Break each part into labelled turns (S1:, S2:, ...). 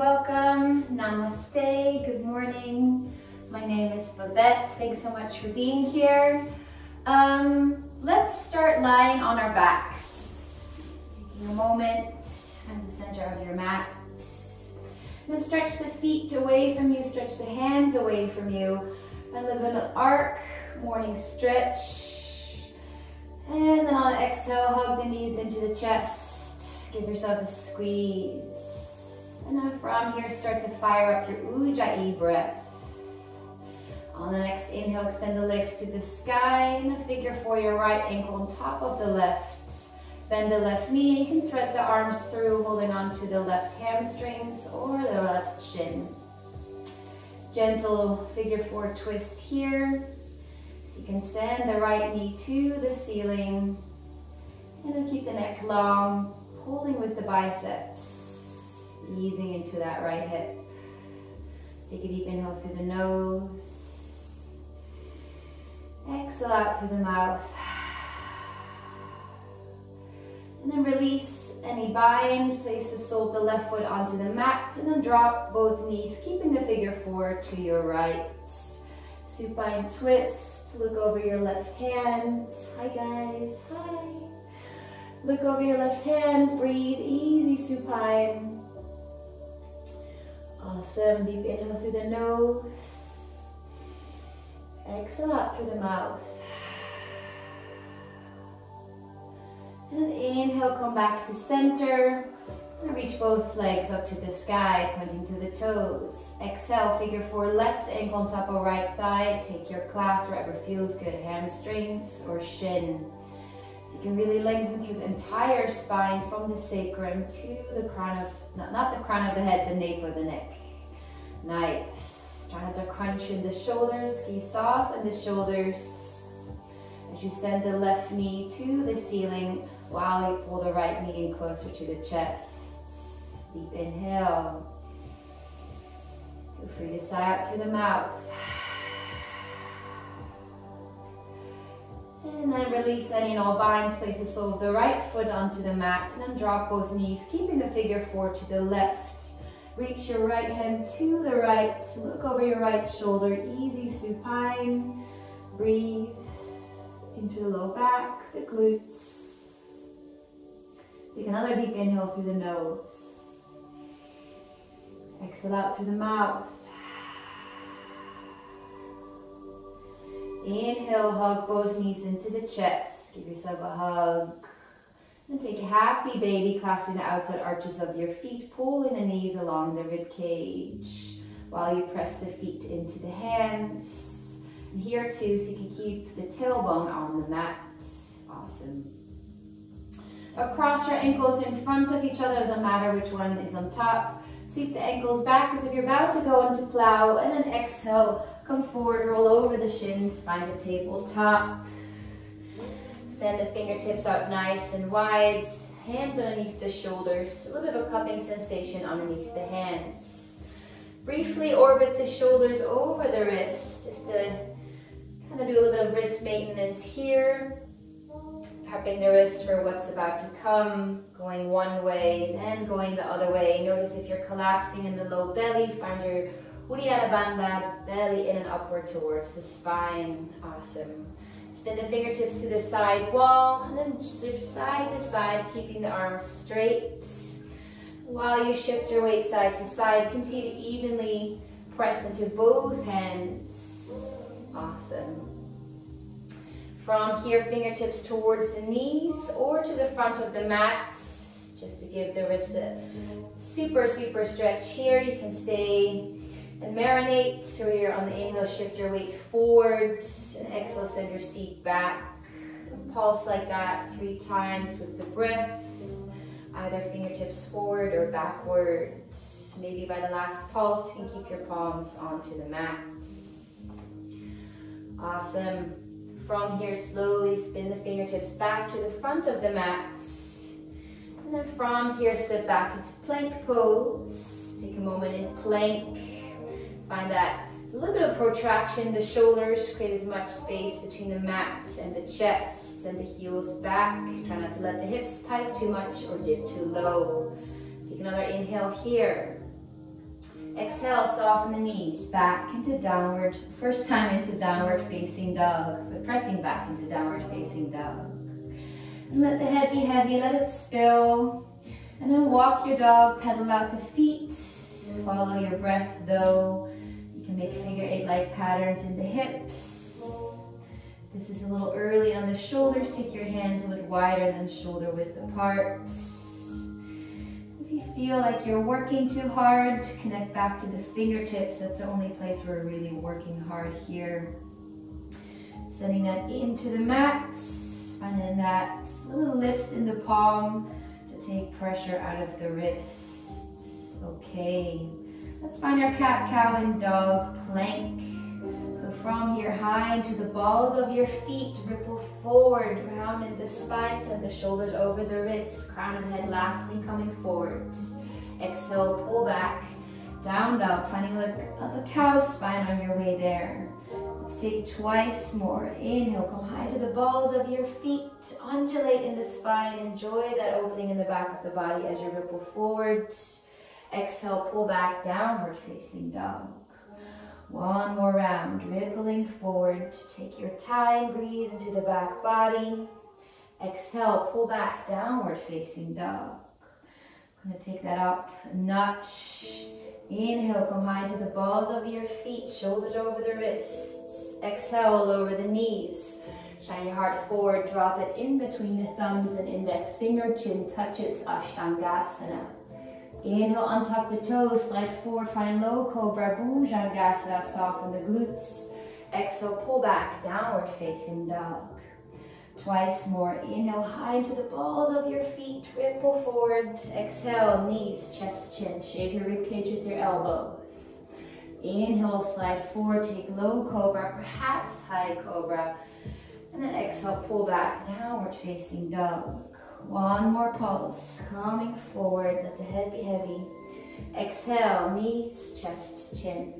S1: welcome. Namaste, good morning. My name is Babette. Thanks so much for being here. Um, let's start lying on our backs. Taking a moment, find the center of your mat. Then stretch the feet away from you, stretch the hands away from you. And live in an arc, morning stretch. And then on exhale, hug the knees into the chest. Give yourself a squeeze. And then from here, start to fire up your Ujjayi breath. On the next inhale, extend the legs to the sky in the figure four, your right ankle on top of the left. Bend the left knee. You can thread the arms through, holding on to the left hamstrings or the left shin. Gentle figure four twist here. So you can send the right knee to the ceiling. And then keep the neck long, holding with the biceps easing into that right hip. Take a deep inhale through the nose. Exhale out through the mouth. And then release any bind. Place the sole of the left foot onto the mat and then drop both knees, keeping the figure four to your right. Supine twist. Look over your left hand. Hi guys. Hi. Look over your left hand. Breathe. Easy supine. Awesome. Deep inhale through the nose. Exhale out through the mouth. And inhale, come back to center. And reach both legs up to the sky, pointing to the toes. Exhale, figure four, left ankle on top of right thigh. Take your class wherever feels good, hamstrings or shin. So you can really lengthen through the entire spine from the sacrum to the crown of, not, not the crown of the head, the nape of the neck. Nice. Start to crunch in the shoulders, squeeze soft in the shoulders. As you send the left knee to the ceiling while you pull the right knee in closer to the chest. Deep inhale. Feel free to sigh out through the mouth. And then release any and all binds. Place the sole of the right foot onto the mat and then drop both knees, keeping the figure four to the left. Reach your right hand to the right. Look over your right shoulder. Easy supine. Breathe into the low back, the glutes. Take another deep inhale through the nose. Exhale out through the mouth. Inhale, hug both knees into the chest. Give yourself a hug. And take a happy baby, clasping the outside arches of your feet, pulling the knees along the rib cage while you press the feet into the hands. And here too, so you can keep the tailbone on the mat. Awesome. Across your ankles in front of each other, doesn't matter which one is on top. Sweep the ankles back as if you're about to go into plow, and then exhale, come forward, roll over the shins, find a tabletop. Bend the fingertips out nice and wide. Hands underneath the shoulders. A little bit of a cupping sensation underneath the hands. Briefly orbit the shoulders over the wrists, just to kind of do a little bit of wrist maintenance here. Prepping the wrist for what's about to come, going one way, then going the other way. Notice if you're collapsing in the low belly, find your Uddiyana Bandha, belly in and upward towards the spine. Awesome. Spin the fingertips to the side wall and then shift side to side, keeping the arms straight. While you shift your weight side to side, continue to evenly press into both hands. Awesome. From here, fingertips towards the knees or to the front of the mat, just to give the wrists a super, super stretch here. You can stay and marinate. So you're on the inhale, shift your weight forward, and exhale, send your seat back. Pulse like that three times with the breath, either fingertips forward or backwards. Maybe by the last pulse, you can keep your palms onto the mat. Awesome. From here, slowly spin the fingertips back to the front of the mat. And then from here, step back into plank pose. Take a moment in plank. Find that a little bit of protraction, the shoulders, create as much space between the mat and the chest and the heels back. Try not to let the hips pipe too much or dip too low. Take another inhale here. Exhale, soften the knees, back into downward, first time into downward facing dog, but pressing back into downward facing dog. And let the head be heavy, let it spill. And then walk your dog, pedal out the feet, follow your breath though. Make figure eight like patterns in the hips. This is a little early on the shoulders, take your hands a little wider than shoulder width apart If you feel like you're working too hard, connect back to the fingertips. That's the only place we're really working hard here. Sending that into the mat, finding that little lift in the palm to take pressure out of the wrists. Okay, let's find our cat, cow, and dog plank. So from here, high into the balls of your feet, ripple forward, rounding the spine, send the shoulders over the wrists, crown of the head lastly coming forward. Exhale, pull back, down dog, finding look of a cow spine on your way there. Let's take twice more. Inhale, come high to the balls of your feet, undulate in the spine, enjoy that opening in the back of the body as you ripple forward. Exhale, pull back, downward facing dog. One more round, rippling forward. Take your time, breathe into the back body. Exhale, pull back, downward facing dog. I'm gonna take that up notch. Inhale, come high to the balls of your feet, shoulders over the wrists. Exhale, lower the knees. Shine your heart forward, drop it in between the thumbs and index finger, chin touches, Ashtangasana. Inhale, untuck the toes, slide forward, find low cobra, Bhujangasana, soften the glutes. Exhale, pull back, downward facing dog. Twice more. Inhale, high into the balls of your feet, ripple forward. Exhale, knees, chest, chin. Shade your ribcage with your elbows. Inhale, slide forward, take low cobra, perhaps high cobra. And then exhale, pull back, downward facing dog. One more pulse, coming forward, let the head be heavy. Exhale, knees, chest, chin.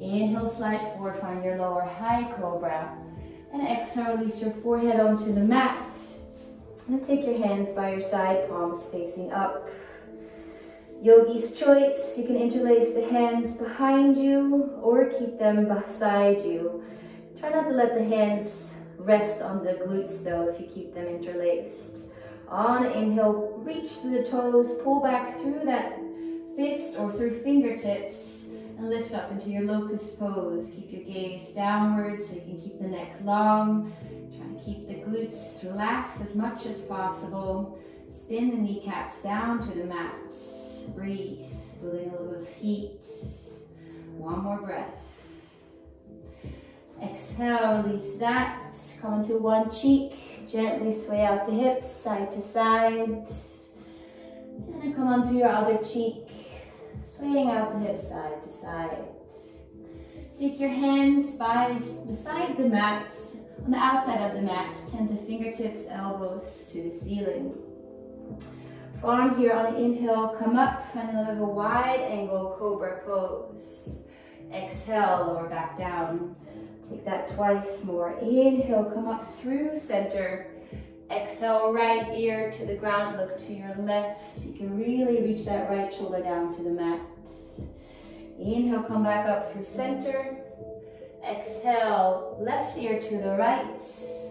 S1: Inhale, slide forward, find your lower high cobra. And exhale, release your forehead onto the mat. And take your hands by your side, palms facing up. Yogi's choice, you can interlace the hands behind you or keep them beside you. Try not to let the hands rest on the glutes though if you keep them interlaced. On inhale, reach to the toes, pull back through that fist or through fingertips and lift up into your locust pose. Keep your gaze downward so you can keep the neck long. Try to keep the glutes relaxed as much as possible. Spin the kneecaps down to the mat. Breathe, feeling a little bit of heat. One more breath. Exhale, release that. Come into one cheek. Gently sway out the hips side to side. And come onto your other cheek, swaying out the hips side to side. Take your hands by, beside the mat, on the outside of the mat, tend the fingertips, elbows to the ceiling. From here on an inhale, come up, find a little bit of a wide angle cobra pose. Exhale, lower back down. Take that twice more. Inhale, come up through center. Exhale, right ear to the ground, look to your left. You can really reach that right shoulder down to the mat. Inhale, come back up through center. Exhale, left ear to the right,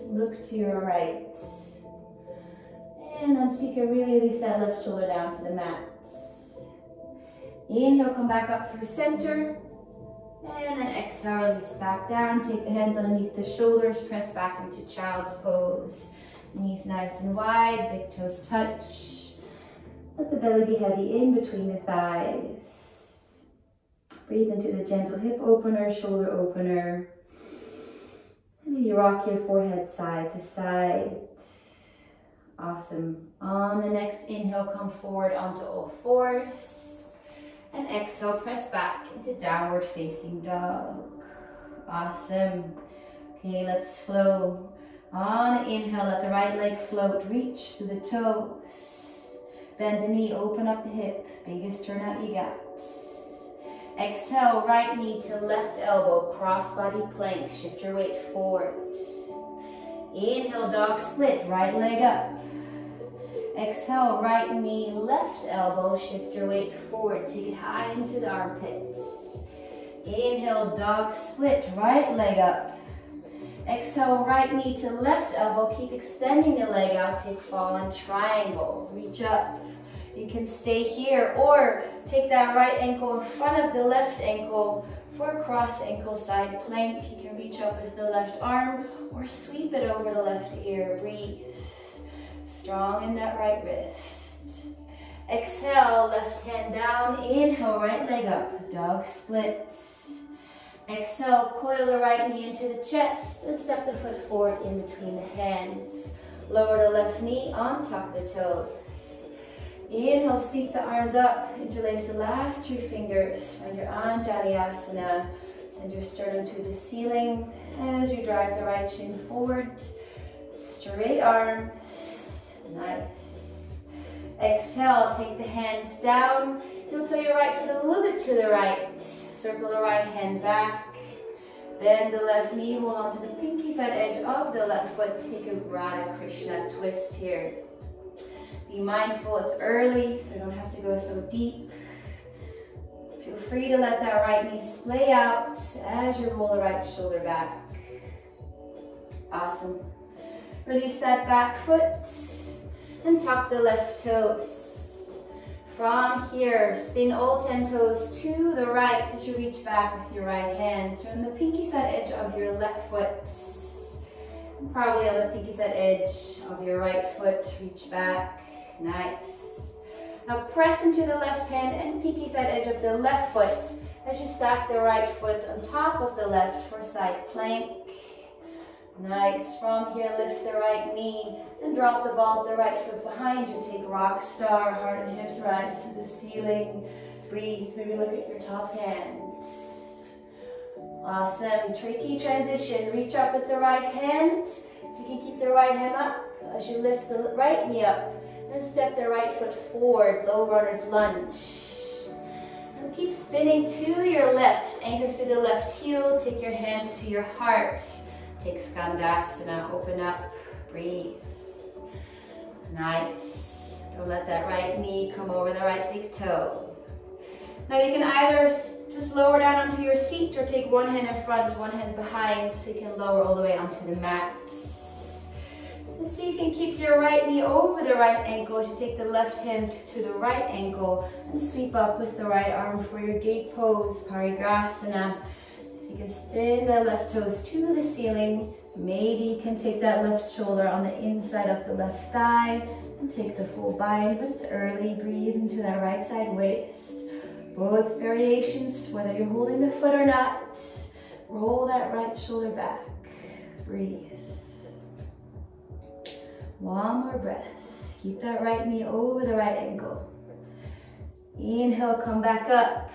S1: look to your right. And so you can really release that left shoulder down to the mat. Inhale, come back up through center. And then exhale, release back down. Take the hands underneath the shoulders, press back into child's pose. Knees nice and wide, big toes touch. Let the belly be heavy in between the thighs. Breathe into the gentle hip opener, shoulder opener. And maybe rock your forehead side to side. Awesome. On the next inhale, come forward onto all fours. And exhale, press back into downward facing dog. Awesome. Okay, let's flow. On inhale, let the right leg float, reach to the toes. Bend the knee, open up the hip. Biggest turnout you got. Exhale, right knee to left elbow, cross body plank. Shift your weight forward. Inhale, dog split, right leg up. Exhale, right knee, left elbow, shift your weight forward, take it high into the armpits. Inhale, dog split, right leg up. Exhale, right knee to left elbow, keep extending the leg out, take fallen triangle, reach up. You can stay here or take that right ankle in front of the left ankle for a cross ankle side plank. You can reach up with the left arm or sweep it over the left ear. Breathe. Strong in that right wrist. Exhale, left hand down. Inhale, right leg up. Dog split. Exhale, coil the right knee into the chest and step the foot forward in between the hands. Lower the left knee on top of the toes. Inhale, sweep the arms up, interlace the last three fingers. Find your Anjali Send your sternum to the ceiling as you drive the right shin forward. Straight arms, nice. Exhale, take the hands down. Heel toe your right foot a little bit to the right. Circle the right hand back. Bend the left knee, hold on to the pinky side edge of the left foot. Take a Radha Krishna twist here. Be mindful, it's early, so you don't have to go so deep. Feel free to let that right knee splay out as you roll the right shoulder back. Awesome. Release that back foot and tuck the left toes. From here, spin all 10 toes to the right as you reach back with your right hand. Turn the pinky side edge of your left foot. Probably on the pinky side edge of your right foot, reach back. Nice. Now press into the left hand and pinky side edge of the left foot as you stack the right foot on top of the left for side plank. Nice. From here, lift the right knee and drop the ball of the right foot behind you. Take rock star, heart and hips rise to the ceiling. Breathe. Maybe look at your top hand. Awesome. Tricky transition. Reach up with the right hand so you can keep the right hand up as you lift the right knee up. Then step the right foot forward, low runner's lunge. And keep spinning to your left. Anchor through the left heel. Take your hands to your heart. Take Skandasana, open up, breathe. Nice. Don't let that right knee come over the right big toe. Now you can either just lower down onto your seat or take one hand in front, one hand behind so you can lower all the way onto the mat. So see if you can keep your right knee over the right ankle as you take the left hand to the right ankle and sweep up with the right arm for your gate pose, Parighasana. You can spin the left toes to the ceiling. Maybe you can take that left shoulder on the inside of the left thigh and take the full bind, but it's early. Breathe into that right side waist. Both variations, whether you're holding the foot or not, roll that right shoulder back. Breathe. One more breath. Keep that right knee over the right ankle. Inhale, come back up.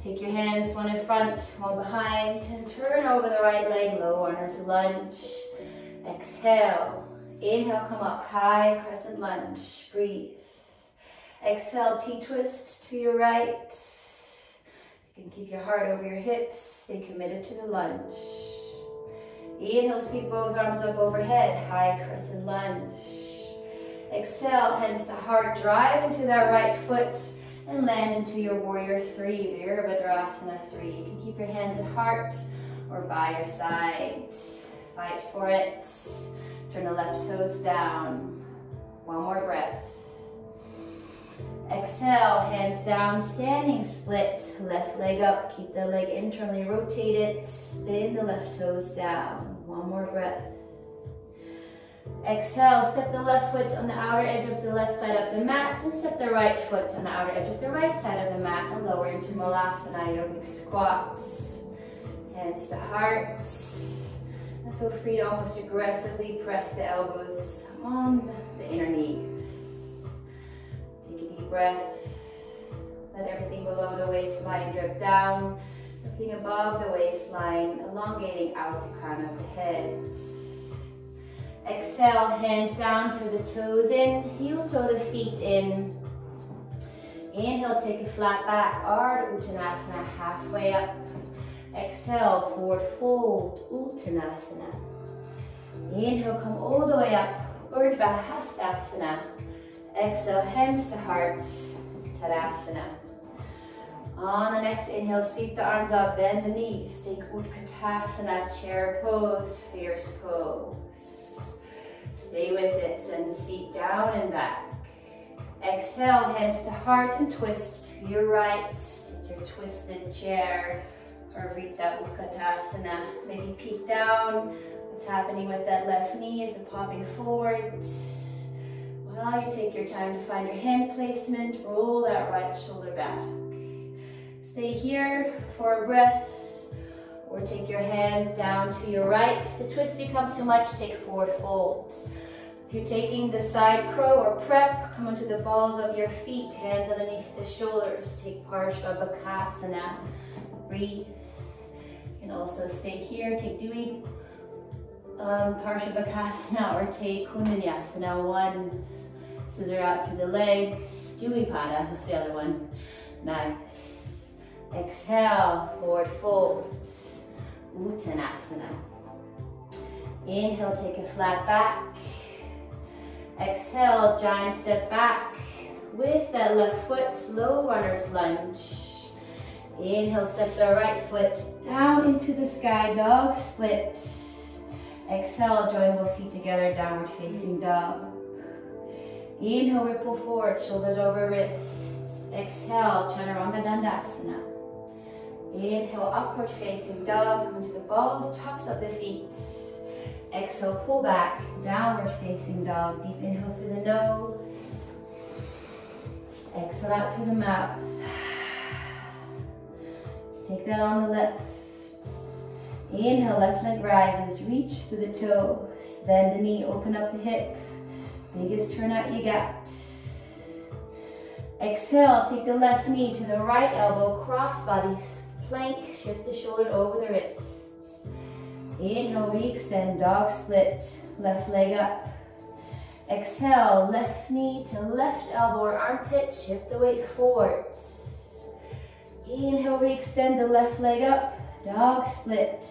S1: Take your hands one in front, one behind, and turn over the right leg, low runners lunge. Exhale. Inhale, come up high, crescent lunge. Breathe. Exhale, T-twist to your right. You can keep your heart over your hips. Stay committed to the lunge. Inhale, sweep both arms up overhead, high crescent lunge. Exhale, hands to heart, drive into that right foot and land into your warrior three, Virabhadrasana three. You can keep your hands at heart or by your side. Fight for it. Turn the left toes down. One more breath. Exhale, hands down, standing split, left leg up, keep the leg internally rotated, spin the left toes down. One more breath. Exhale, step the left foot on the outer edge of the left side of the mat and step the right foot on the outer edge of the right side of the mat and lower into Malasana Yogic Squat. Hands to heart. And feel free to almost aggressively press the elbows on the inner knees. Take a deep breath. Let everything below the waistline drip down. Everything above the waistline, elongating out the crown of the head. Exhale, hands down, turn the toes in, heel toe the feet in. Inhale, take a flat back, Ardha Uttanasana, halfway up. Exhale, forward fold, Uttanasana. Inhale, come all the way up, Urdhva Hastasana. Exhale, hands to heart, Tadasana. On the next inhale, sweep the arms up, bend the knees. Take Utkatasana, chair pose, fierce pose. Stay with it, send the seat down and back. Exhale, hands to heart and twist to your right. Take your twisted chair, or Harvrita Utkatasana. Maybe peek down. What's happening with that left knee? Is it popping forward? While you take your time to find your hand placement, roll that right shoulder back. Stay here for a breath, or take your hands down to your right. If the twist becomes too much, take forward folds. If you're taking the side crow or prep, come onto the balls of your feet, hands underneath the shoulders. Take Parshva bhakasana. Breathe. You can also stay here, take Dewey um, Parshabhakasana or take Koundinya One, scissor out through the legs. Dvi Pada, that's the other one. Nice. Exhale, forward fold. Uttanasana. Inhale, take a flat back. Exhale, giant step back with that left foot, low runner's lunge. Inhale, step the right foot down into the sky, dog split. Exhale, join both feet together, downward facing dog. Inhale, ripple forward, shoulders over wrists. Exhale, Chaturanga Dandasana. Inhale, upward facing dog, come to the balls, tops of the feet. Exhale, pull back, downward facing dog. Deep inhale through the nose. Exhale out through the mouth. Let's take that on the left. Inhale, left leg rises, reach through the toes. Bend the knee, open up the hip. Biggest turnout you got. Exhale, take the left knee to the right elbow, cross bodies, plank, shift the shoulders over the wrists. Inhale, re-extend, dog split, left leg up. Exhale, left knee to left elbow or armpit, shift the weight forward. Inhale, re-extend the left leg up, dog split.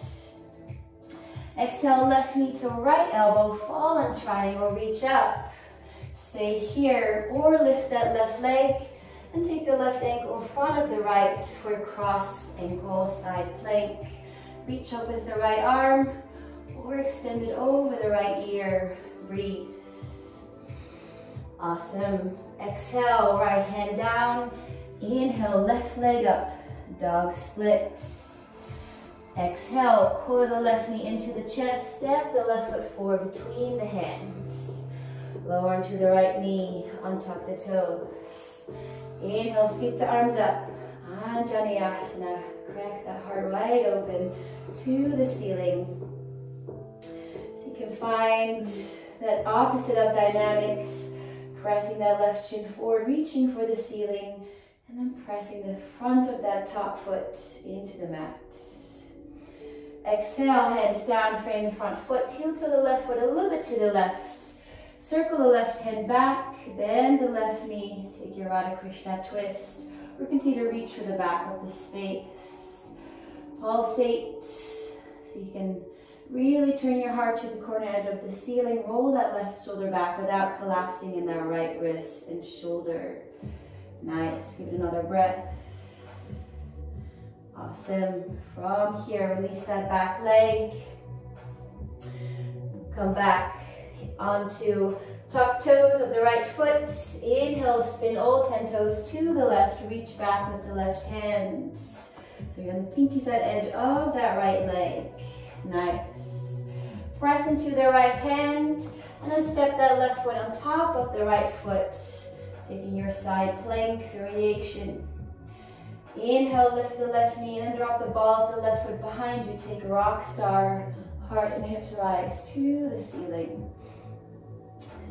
S1: Exhale, left knee to right elbow, fall and triangle, reach up. Stay here or lift that left leg and take the left ankle in front of the right for cross ankle side plank. Reach up with the right arm or extend it over the right ear. Breathe. Awesome. Exhale, right hand down. Inhale, left leg up. Dog split. Exhale, coil the left knee into the chest. Step the left foot forward between the hands. Lower into the right knee, untuck the toes. Inhale, sweep the arms up. Ah, Anjaneyasana. Crack that heart wide open to the ceiling. So you can find that opposite of dynamics, pressing that left chin forward, reaching for the ceiling, and then pressing the front of that top foot into the mat. Exhale, hands down, frame the front foot, heel to the left foot, a little bit to the left. Circle the left hand back, bend the left knee, take your Radha Krishna twist, or continue to reach for the back of the space. Pulsate, so you can really turn your heart to the corner edge of the ceiling, roll that left shoulder back without collapsing in that right wrist and shoulder. Nice, give it another breath. Awesome. From here, release that back leg. Come back onto top toes of the right foot. Inhale, spin all 10 toes to the left. Reach back with the left hand. So you're on the pinky side edge of that right leg. Nice. Press into the right hand and then step that left foot on top of the right foot. Taking your side plank variation. Inhale, lift the left knee and drop the ball of the left foot behind you. Take rock star, heart and hips rise to the ceiling.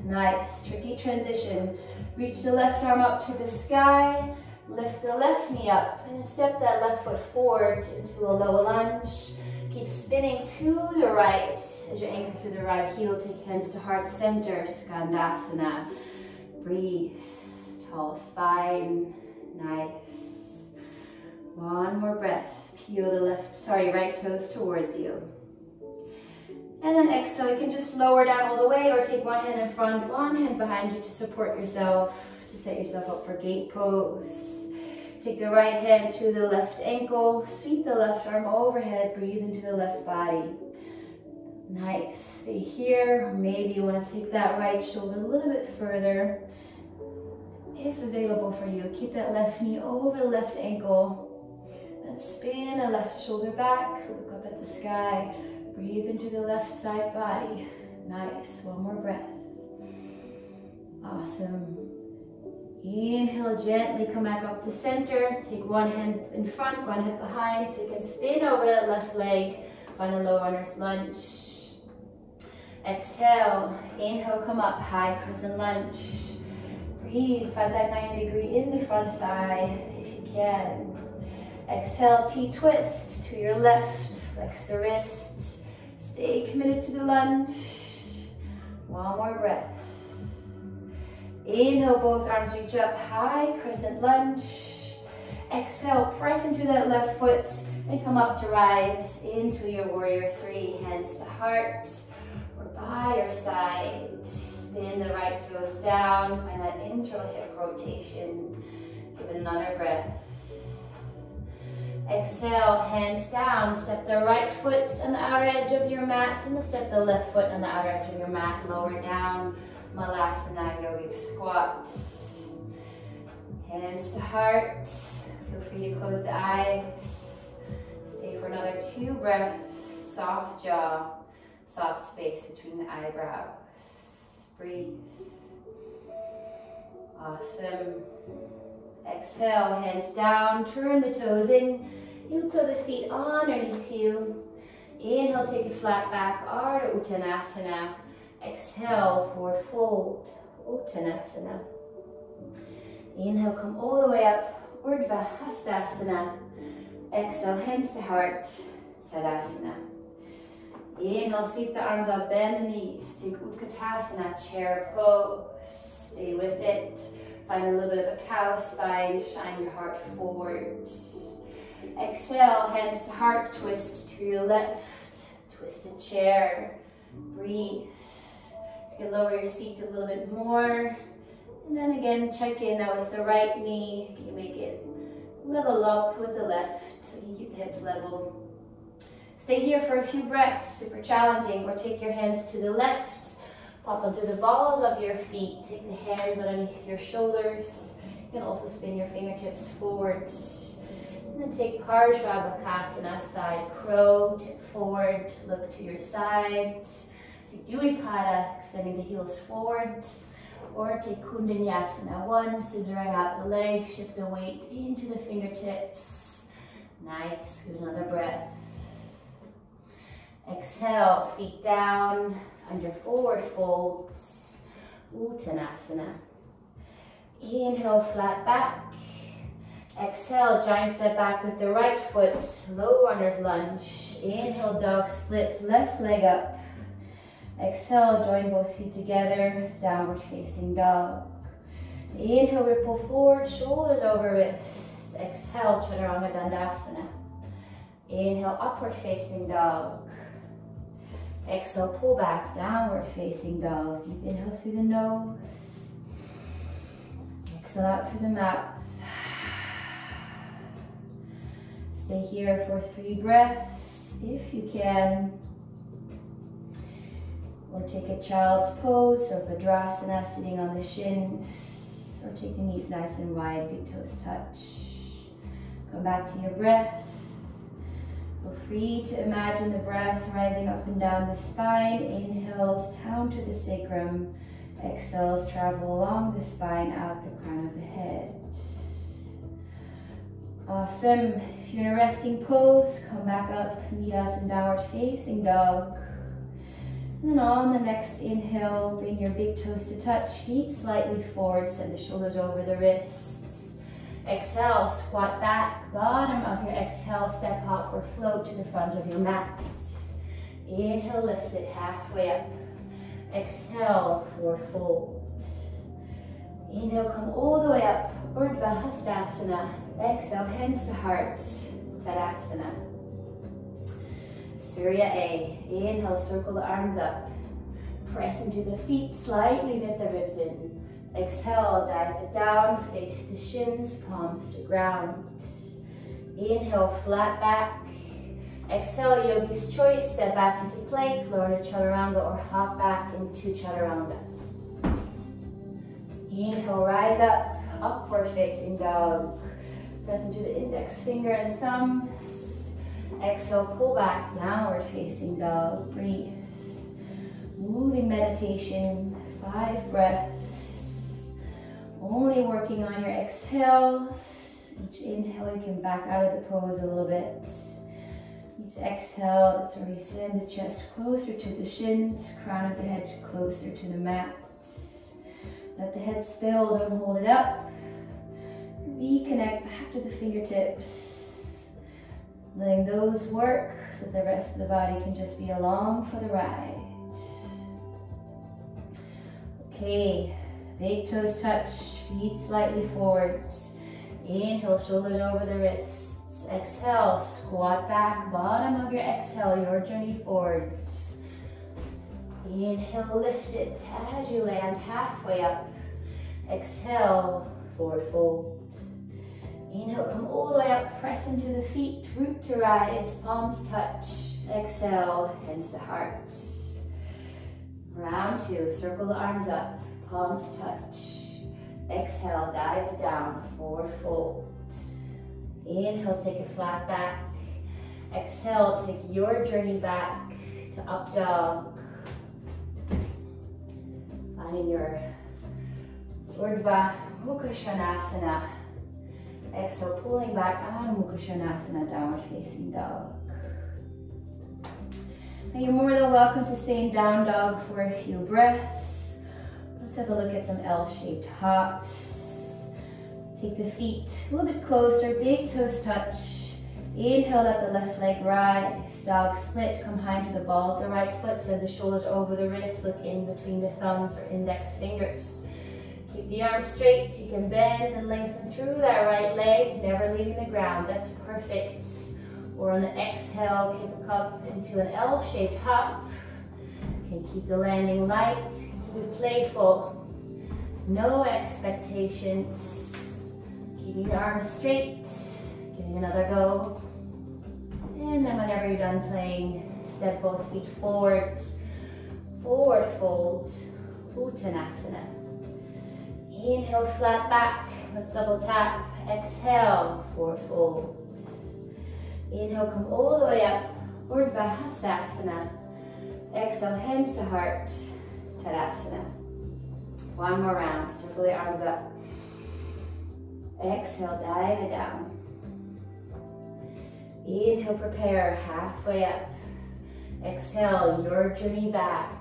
S1: Nice, tricky transition. Reach the left arm up to the sky, lift the left knee up, and step that left foot forward into a low lunge. Keep spinning to the right as you anchor to the right heel. Take hands to heart center, Skandasana. Breathe, tall spine, nice. One more breath. Peel the left, sorry, right toes towards you. And then exhale, you can just lower down all the way or take one hand in front, one hand behind you to support yourself, to set yourself up for gate pose. Take the right hand to the left ankle, sweep the left arm overhead, breathe into the left body. Nice, stay here. Maybe you wanna take that right shoulder a little bit further. If available for you, keep that left knee over the left ankle. And spin the left shoulder back, look up at the sky. Breathe into the left side body. Nice, one more breath. Awesome. Inhale, gently come back up to center. Take one hand in front, one hand behind, so you can spin over that left leg. Find a low runner's lunge. Exhale, inhale, come up, high crescent lunge. Breathe, find that 90 degree in the front thigh, if you can. Exhale, T-twist to your left, flex the wrists. Stay committed to the lunge. One more breath. Inhale, both arms reach up high, crescent lunge. Exhale, press into that left foot and come up to rise into your warrior three. Hands to heart or by your side. Spin the right toes down. Find that internal hip rotation. Give another breath. Exhale, hands down. Step the right foot on the outer edge of your mat and then step the left foot on the outer edge of your mat. Lower down, Malasana Yogic Squat. Hands to heart. Feel free to close the eyes. Stay for another two breaths. Soft jaw, soft space between the eyebrows. Breathe. Awesome. Exhale, hands down, turn the toes in. Heel toe the feet underneath you. Inhale, take a flat back, Ardha Uttanasana. Exhale, forward fold, Uttanasana. Inhale, come all the way up, Urdhva Hastasana. Exhale, hands to heart, Tadasana. Inhale, sweep the arms up, bend the knees. Take Utkatasana, chair pose. Stay with it. Find a little bit of a cow spine, shine your heart forward. Exhale, hands to heart, twist to your left, twist twisted chair. Breathe. You can lower your seat a little bit more. And then again, check in now with the right knee. Can you make it level up with the left so you keep the hips level. Stay here for a few breaths, super challenging, or take your hands to the left Pop onto the balls of your feet. Take the hands underneath your shoulders. You can also spin your fingertips forward. And then take Parsvarabhakasana, side crow, tip forward, look to your side. Take Dvipada, extending the heels forward. Or take Koundinyasana, one, scissoring out the leg. shift the weight into the fingertips. Nice, give another breath. Exhale, feet down, under forward fold, Uttanasana. Inhale, flat back. Exhale, giant step back with the right foot, low runner's lunge. Inhale, dog split, left leg up. Exhale, join both feet together, downward facing dog. Inhale, ripple forward, shoulders over wrists. Exhale, Chaturanga Dandasana. Inhale, upward facing dog. Exhale, pull back, downward facing dog. Deep inhale through the nose. Exhale out through the mouth. Stay here for three breaths if you can. Or take a child's pose or Vajrasana sitting on the shins. Or take the knees nice and wide, big toes touch. Come back to your breath. Free to imagine the breath rising up and down the spine. Inhales down to the sacrum. Exhales travel along the spine, out the crown of the head. Awesome. If you're in a resting pose, come back up, in downward facing dog. And then on the next inhale, bring your big toes to touch, feet slightly forward, send the shoulders over the wrists. Exhale, squat back, bottom of your exhale, step up or float to the front of your mat. Inhale, lift it halfway up. Exhale, forward fold. Inhale, come all the way up, Urdhva Hastasana. Exhale, hands to heart, Tadasana. Surya A. Inhale, circle the arms up. Press into the feet, slightly knit the ribs in. Exhale, dive down, face the shins, palms to ground. Inhale, flat back. Exhale, yogi's choice, step back into plank, lower to chaturanga or hop back into chaturanga. Inhale, rise up, upward facing dog. Press into the index finger and thumbs. Exhale, pull back, downward facing dog. Breathe. Moving meditation, five breaths. Only working on your exhales. Each inhale, you can back out of the pose a little bit. Each exhale, we send the chest closer to the shins, crown of the head closer to the mat. Let the head spill, don't hold it up. Reconnect back to the fingertips. Letting those work so the rest of the body can just be along for the ride. Okay, big toes touch, feet slightly forward. Inhale, shoulders over the wrists. Exhale, squat back, bottom of your exhale, your journey forwards. Inhale, lift it as you land halfway up. Exhale, forward fold. Inhale, come all the way up, press into the feet, root to rise, palms touch. Exhale, hands to heart. Round two, circle the arms up, palms touch. Exhale, dive it down, forward fold. Inhale, take a flat back. Exhale, take your journey back to up dog. Finding your Urdhva Mukha. Exhale, pulling back on Mukha Svanasana, downward facing dog. Now you're more than welcome to stay in down dog for a few breaths. Have a look at some L-shaped hops. Take the feet a little bit closer, big toes touch. Inhale, let the left leg rise. Dog split, come behind to the ball of the right foot, send the shoulders over the wrist, look in between the thumbs or index fingers. Keep the arms straight, you can bend and lengthen through that right leg, never leaving the ground, that's perfect. Or on the exhale, kick up into an L-shaped hop. Okay, keep the landing light, playful. No expectations. Keeping the arms straight, giving another go. And then whenever you're done playing, step both feet forward. Forward fold, Uttanasana. Inhale, flat back. Let's double tap. Exhale, forward fold. Inhale, come all the way up, Urdhva Hastasana. Exhale, hands to heart, Tadasana. One more round, circle the arms up. Exhale, dive it down. Inhale, prepare, halfway up. Exhale, your journey back.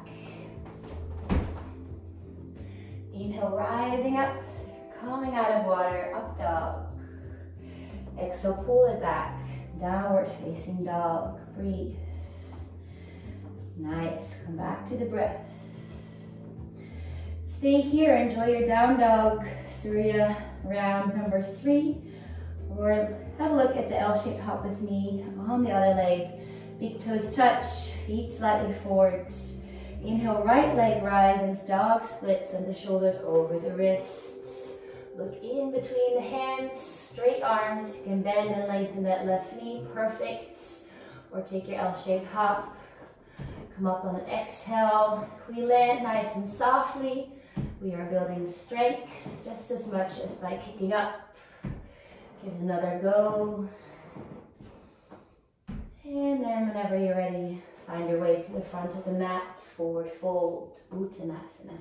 S1: Inhale, rising up, coming out of water, up dog. Exhale, pull it back. Downward facing dog. Breathe. Nice. Come back to the breath. Stay here. Enjoy your down dog. Surya round number three. Or have a look at the L-shaped hop with me on the other leg. Big toes touch, feet slightly forward. Inhale, right leg rises, dog splits and the shoulders over the wrists. Look in between the hands, straight arms. You can bend and lengthen that left knee, perfect. Or take your L-shaped hop. Come up on an exhale. We land nice and softly. We are building strength just as much as by kicking up. Give it another go. And then whenever you're ready, find your way to the front of the mat, forward fold, Uttanasana.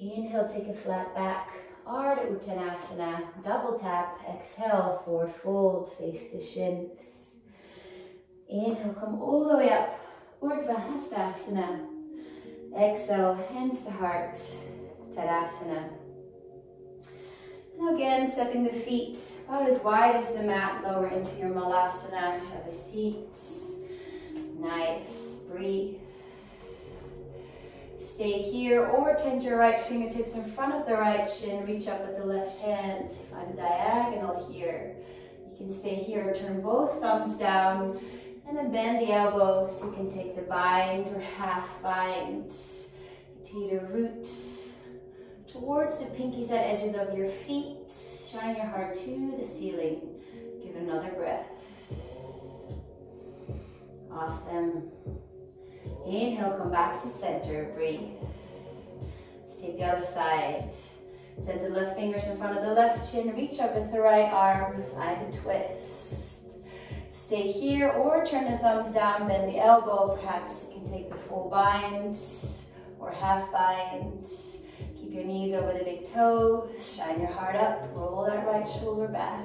S1: Inhale, take a flat back, Ardha Uttanasana, double tap, exhale, forward fold, face the shins. Inhale, come all the way up, Urdhva Hastasana. Exhale, hands to heart, Tadasana. And again, stepping the feet about as wide as the mat, lower into your Malasana. Have a seat. Nice. Breathe. Stay here or tend your right fingertips in front of the right shin. Reach up with the left hand. Find a diagonal here. You can stay here or turn both thumbs down And then bend the elbows. You can take the bind or half bind. Continue root towards the pinky side edges of your feet. Shine your heart to the ceiling. Give another breath. Awesome. Inhale, come back to center. Breathe. Let's take the other side. Send the left fingers in front of the left chin. Reach up with the right arm. Find a twist. Stay here or turn the thumbs down, bend the elbow. Perhaps you can take the full bind or half bind. Keep your knees over the big toes. Shine your heart up. Roll that right shoulder back.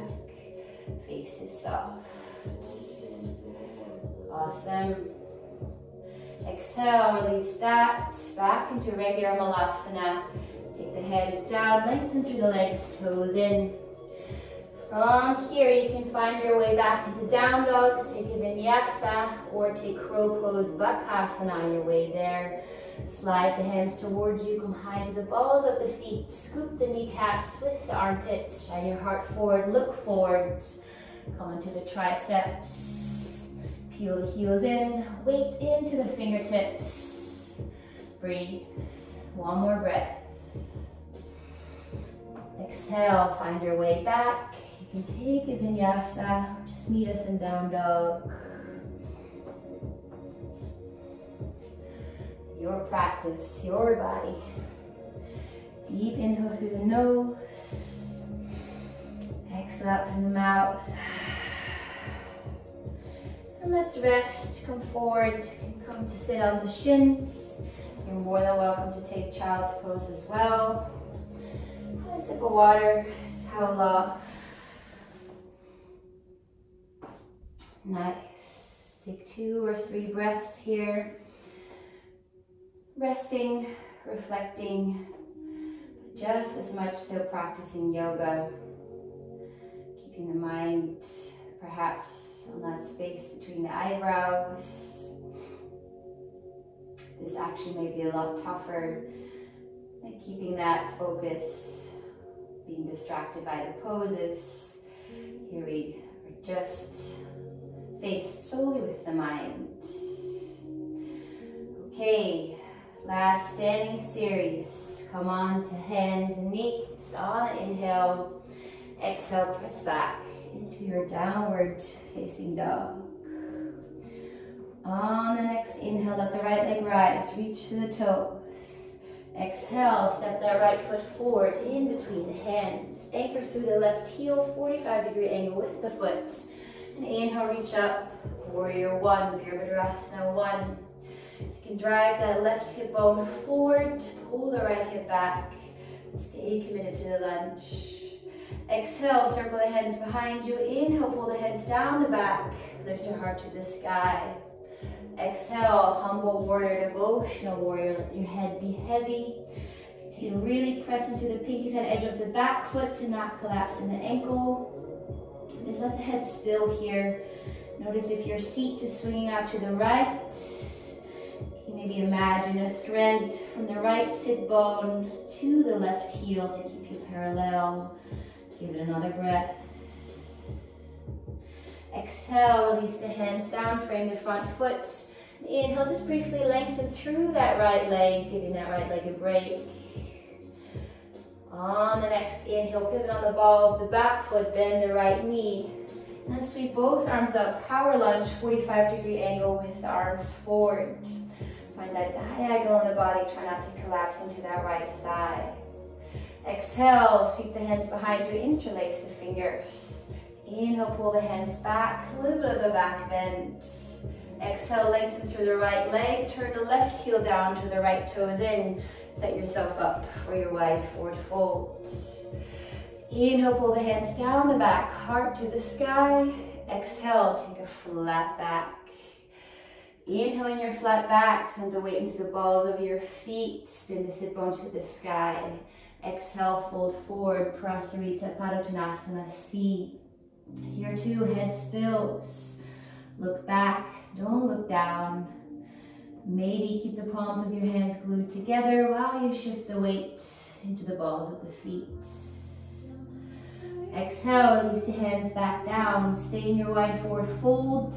S1: Face is soft. Awesome. Exhale, release that. Back into regular malasana. Take the heads down, lengthen through the legs, toes in. From here, you can find your way back into down dog, take a vinyasa, or take crow pose, bakasana on your way there. Slide the hands towards you, come high to the balls of the feet, scoop the kneecaps with the armpits, shine your heart forward, look forward. Come into the triceps. Peel the heels in, weight into the fingertips. Breathe. One more breath. Exhale, find your way back. You can take a vinyasa just meet us in down dog. Your practice, your body. Deep inhale through the nose. Exhale out through the mouth. And let's rest, come forward, come to sit on the shins. You're more than welcome to take child's pose as well. Have a sip of water, towel off. Nice. Take two or three breaths here. Resting, reflecting, just as much still practicing yoga. Keeping the mind perhaps on that space between the eyebrows. This action may be a lot tougher than keeping that focus, being distracted by the poses. Here we are just faced solely with the mind. Okay, last standing series. Come on to hands and knees. On inhale, exhale, press back into your downward facing dog. On the next inhale, let the right leg rise, reach to the toes. Exhale, step that right foot forward in between the hands. Anchor through the left heel, 45 degree angle with the foot. And inhale, reach up, warrior one, Virabhadrasana one. So you can drive that left hip bone forward, pull the right hip back, stay committed to the lunge. Exhale, circle the hands behind you. Inhale, pull the hands down the back. Lift your heart to the sky. Exhale, humble warrior, devotional warrior. Let your head be heavy. Continue to really press into the pinky side edge of the back foot to not collapse in the ankle. Just let the head spill here. Notice if your seat is swinging out to the right. You maybe imagine a thread from the right sit bone to the left heel to keep you parallel. Give it another breath. Exhale, release the hands down, frame the front foot. Inhale, just briefly lengthen through that right leg, giving that right leg a break. On the next inhale, pivot on the ball of the back foot, bend the right knee. And then sweep both arms up, power lunge, 45 degree angle with the arms forward. Find that diagonal in the body, try not to collapse into that right thigh. Exhale, sweep the hands behind you, interlace the fingers. Inhale, pull the hands back, a little bit of a back bend. Exhale, lengthen through the right leg, turn the left heel down to the right toes in. Set yourself up for your wide forward fold. Inhale, pull the hands down the back, heart to the sky. Exhale, take a flat back. Inhaling your flat back, send the weight into the balls of your feet. Spin the sit bone to the sky. Exhale, fold forward, Prasarita Padottanasana, C. Here too, head spills. Look back, don't look down. Maybe keep the palms of your hands glued together while you shift the weight into the balls of the feet. Exhale, release the hands back down. Stay in your wide forward fold.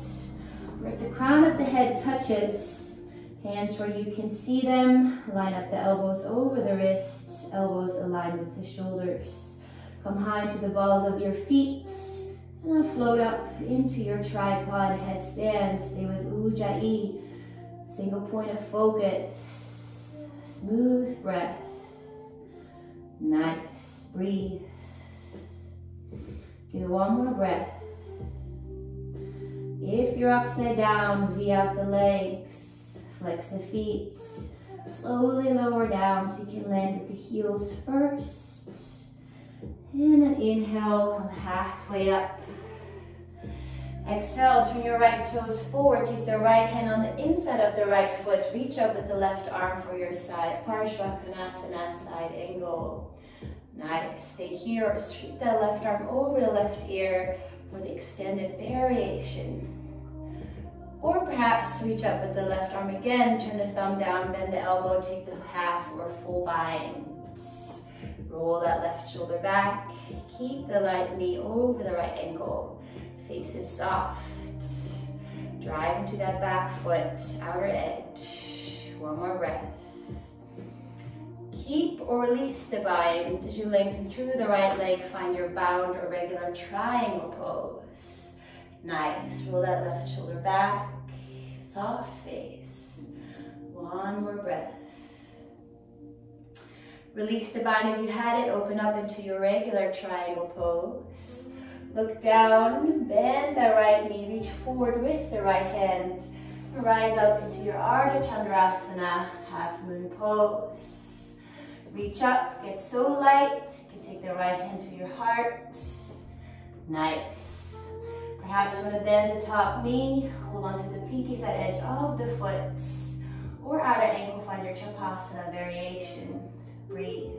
S1: Where if the crown of the head touches, hands where you can see them, line up the elbows over the wrists, elbows aligned with the shoulders. Come high to the balls of your feet, and then float up into your tripod headstand. Stay with Ujjayi, single point of focus, smooth breath. Nice, breathe. Give one more breath. If you're upside down, V out the legs, flex the feet, slowly lower down so you can land with the heels first. And then inhale, come halfway up. Exhale, turn your right toes forward. Take the right hand on the inside of the right foot. Reach up with the left arm for your side. Parshvakonasana, side angle. Nice. Stay here sweep that left arm over the left ear for the extended variation. Or perhaps reach up with the left arm again, turn the thumb down, bend the elbow, take the half or full bind. Roll that left shoulder back. Keep the right knee over the right ankle. Face is soft. Drive into that back foot, outer edge. One more breath. Keep or release the bind as you lengthen through the right leg. Find your bound or regular triangle pose. Nice. Roll that left shoulder back. Soft face. One more breath. Release the bind if you had it. Open up into your regular triangle pose. Look down, bend that right knee, reach forward with the right hand. Rise up into your Ardha Chandrasana, half moon pose. Reach up, get so light. You can take the right hand to your heart. Nice. Perhaps you want to bend the top knee, hold on to the pinky side edge of the foot, or outer ankle, find your Chapasana variation. Breathe.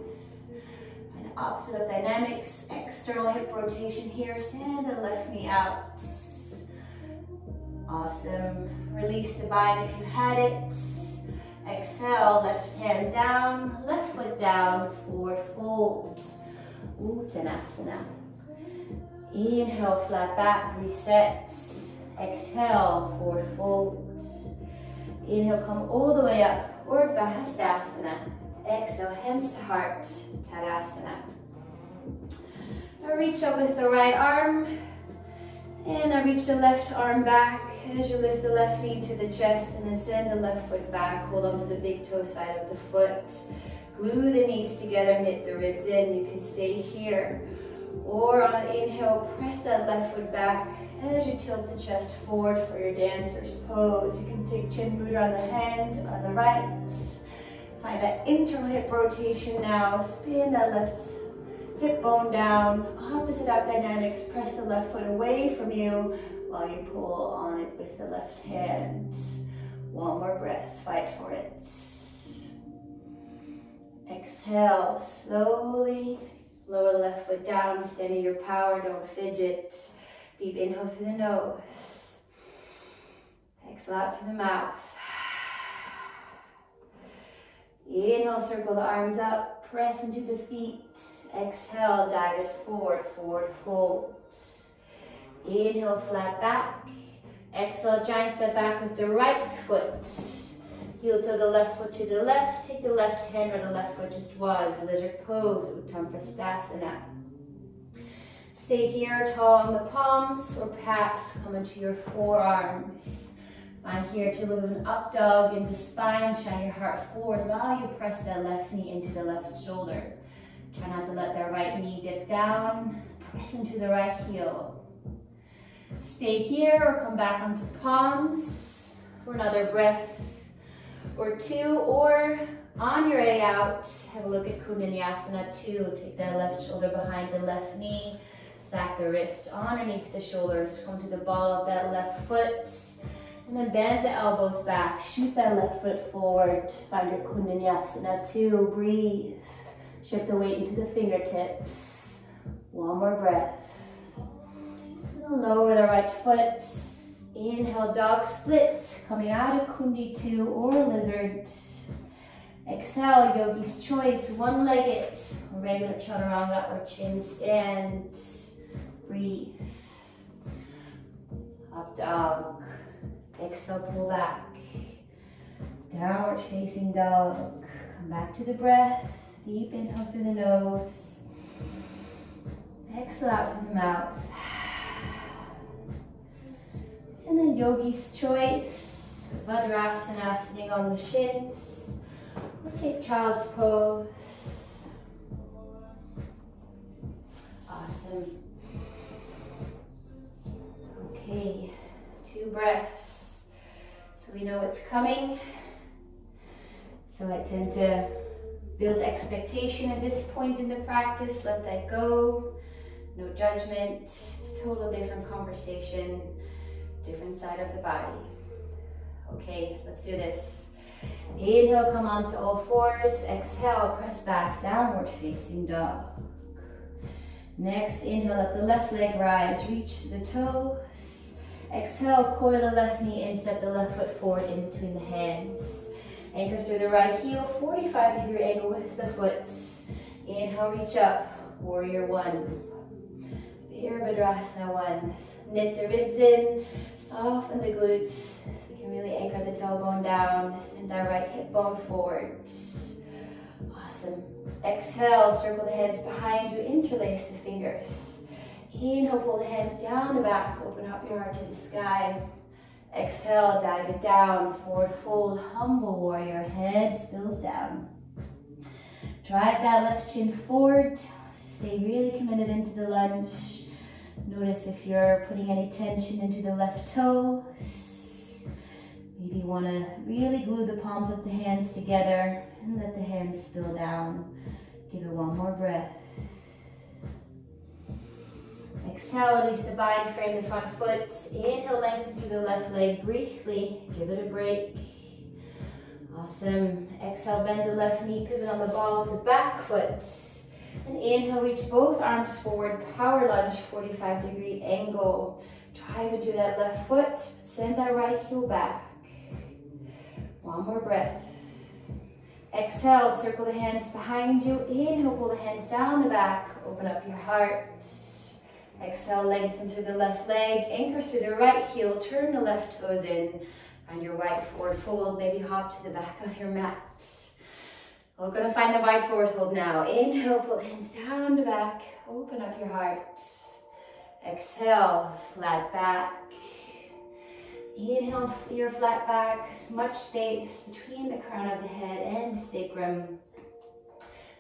S1: Opposite of dynamics, external hip rotation here, send the left knee out. Awesome. Release the bind if you had it. Exhale, left hand down, left foot down, forward fold. Uttanasana. Inhale, flat back, reset. Exhale, forward fold. Inhale, come all the way up, Urdhva Hastasana. Exhale, hands to heart, Tadasana. Now reach up with the right arm, and I reach the left arm back as you lift the left knee to the chest and then send the left foot back. Hold on to the big toe side of the foot. Glue the knees together, knit the ribs in. You can stay here. Or on an inhale, press that left foot back as you tilt the chest forward for your dancer's pose. You can take chin mudra on the hand, on the right. Find that internal hip rotation now. Spin that left hip bone down. Opposite up dynamics. Press the left foot away from you while you pull on it with the left hand. One more breath, fight for it. Exhale, slowly lower left foot down, steady your power, don't fidget. Deep inhale through the nose. Exhale out through the mouth. Inhale, circle the arms up, press into the feet. Exhale, dive it forward, forward fold. Inhale, flat back. Exhale, giant step back with the right foot. Heel to the left foot to the left. Take the left hand where the left foot just was. Lizard pose, Uttam. Stay here tall on the palms or perhaps come into your forearms. Find here to live an up dog in the spine. Shine your heart forward while you press that left knee into the left shoulder. Try not to let that right knee dip down. Press into the right heel. Stay here or come back onto palms for another breath or two. Or on your way out, have a look at Koundinya 2. Take that left shoulder behind the left knee. Stack the wrist underneath the shoulders. Come to the ball of that left foot. And then bend the elbows back. Shoot that left foot forward. Find your Koundinya 2. Breathe. Shift the weight into the fingertips. One more breath. Lower the right foot. Inhale, dog split. Coming out of Kundi 2 or lizard. Exhale, yogi's choice, one-legged. Regular chaturanga or chin stand. Breathe. Up dog. Exhale, pull back. Downward facing dog. Come back to the breath. Deep inhale through the nose. Exhale out through the mouth. And then yogi's choice. Vajrasana sitting on the shins. Or take child's pose. Awesome. Okay, two breaths. We know it's coming. So I tend to build expectation at this point in the practice. Let that go. No judgment. It's a total different conversation, different side of the body. Okay, let's do this. Inhale, come onto all fours. Exhale, press back, downward facing dog. Next, inhale, let the left leg rise, reach the toes. Exhale, coil the left knee in, step the left foot forward in between the hands. Anchor through the right heel, 45 degree angle with the foot. Inhale, reach up, warrior one. Virabhadrasana one. Knit the ribs in, soften the glutes so we can really anchor the tailbone down. Send that right hip bone forward. Awesome. Exhale, circle the hands behind you, interlace the fingers. Inhale, pull the hands down the back, open up your heart to the sky. Exhale, dive it down, forward fold, humble warrior, head spills down. Drive that left chin forward, stay really committed into the lunge. Notice if you're putting any tension into the left toe. Maybe you want to really glue the palms of the hands together and let the hands spill down. Give it one more breath. Exhale, release the body, frame the front foot. Inhale, lengthen through the left leg briefly. Give it a break. Awesome. Exhale, bend the left knee, pivot on the ball of the back foot. And inhale, reach both arms forward, power lunge, 45 degree angle. Drive into that left foot, send that right heel back. One more breath. Exhale, circle the hands behind you. Inhale, pull the hands down the back, open up your heart. Exhale, lengthen through the left leg, anchor through the right heel, turn the left toes in. Find your wide forward fold, maybe hop to the back of your mat. We're gonna find the wide forward fold now. Inhale, pull hands down the back, open up your heart. Exhale, flat back. Inhale, your flat back, as much space between the crown of the head and the sacrum.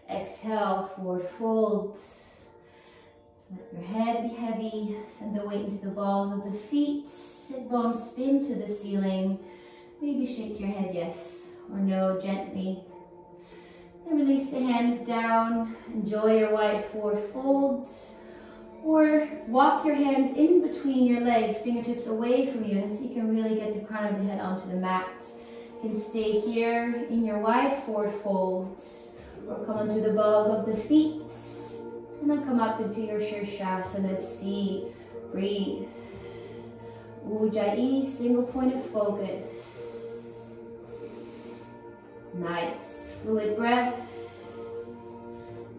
S1: Exhale, forward fold. Let your head be heavy. Send the weight into the balls of the feet. Sit bones spin to the ceiling. Maybe shake your head yes or no gently. And release the hands down. Enjoy your wide forward fold. Or walk your hands in between your legs, fingertips away from you, so you can really get the crown of the head onto the mat. You can stay here in your wide forward fold, or come onto the balls of the feet, and then come up into your Shirshasana C. Breathe. Ujjayi, single point of focus. Nice. Fluid breath.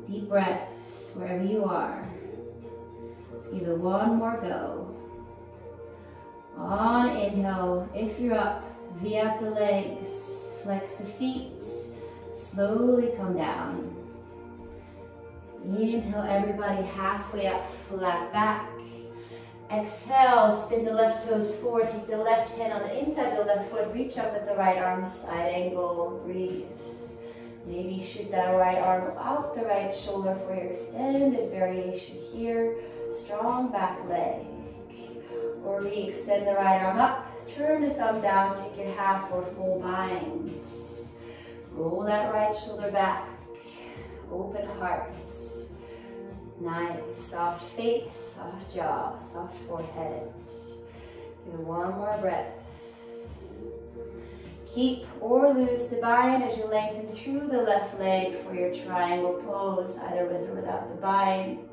S1: Deep breaths wherever you are. Let's give it one more go. On inhale, if you're up, V out the legs, flex the feet, slowly come down. Inhale, everybody halfway up, flat back. Exhale, spin the left toes forward, take the left hand on the inside of the left foot, reach up with the right arm, side angle, breathe. Maybe shoot that right arm out the right shoulder for your extended variation here. Strong back leg. Or re-extend the right arm up, turn the thumb down, take your half or full bind. Roll that right shoulder back. Open heart. Nice. Soft face, soft jaw, soft forehead. Give it one more breath. Keep or lose the bind as you lengthen through the left leg for your triangle pose, either with or without the bind.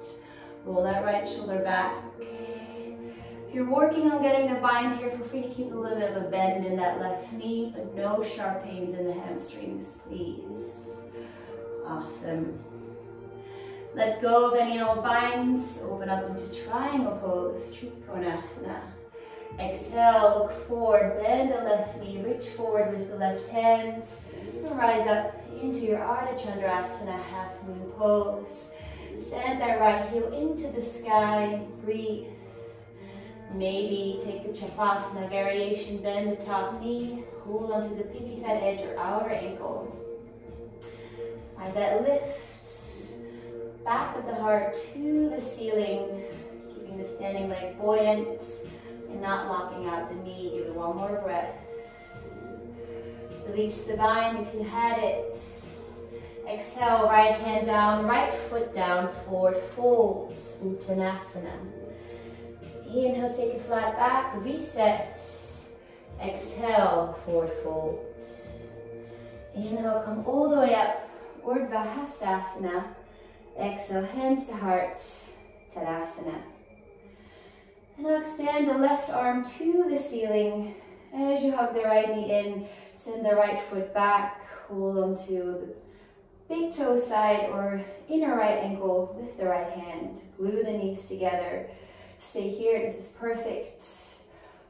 S1: Roll that right shoulder back. If you're working on getting the bind here, feel free to keep a little bit of a bend in that left knee, but no sharp pains in the hamstrings, please. Awesome. Let go of any old binds. Open up into triangle pose, Trikonasana. Exhale, look forward, bend the left knee, reach forward with the left hand. Rise up into your Ardha Chandrasana, half moon pose. Send that right heel into the sky, breathe. Maybe take the Chapasana variation, bend the top knee, hold onto the pinky side edge or outer ankle. Find that lift, back of the heart to the ceiling, keeping the standing leg buoyant and not locking out the knee. Give it one more breath. Release the bind if you had it. Exhale, right hand down, right foot down, forward fold, Uttanasana. Inhale, take a flat back, reset. Exhale, forward fold. Inhale, come all the way up, Urdhva Hastasana. Exhale, hands to heart, Tadasana. And now extend the left arm to the ceiling. As you hug the right knee in, send the right foot back, hold onto the big toe side or inner right ankle with the right hand. Glue the knees together. Stay here, this is perfect.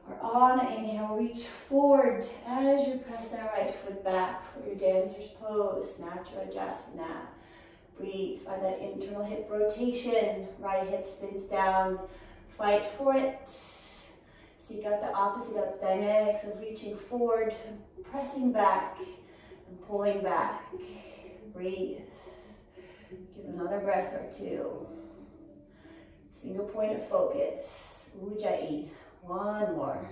S1: Or on inhale, reach forward as you press that right foot back for your dancer's pose, Natarajasana. Breathe, find that internal hip rotation. Right hip spins down, fight for it. Seek out the opposite of the dynamics of reaching forward, pressing back, and pulling back. Breathe. Give another breath or two. Single point of focus. Ujjayi. One more.